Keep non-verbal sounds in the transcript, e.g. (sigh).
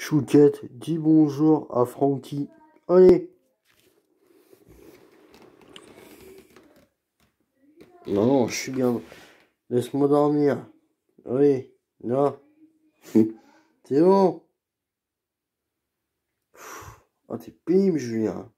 Chouquette, dis bonjour à Francky. Allez Non, non, je suis bien. Laisse-moi dormir. Allez. là. (laughs) C'est bon. Ah, t'es pénible, Julien.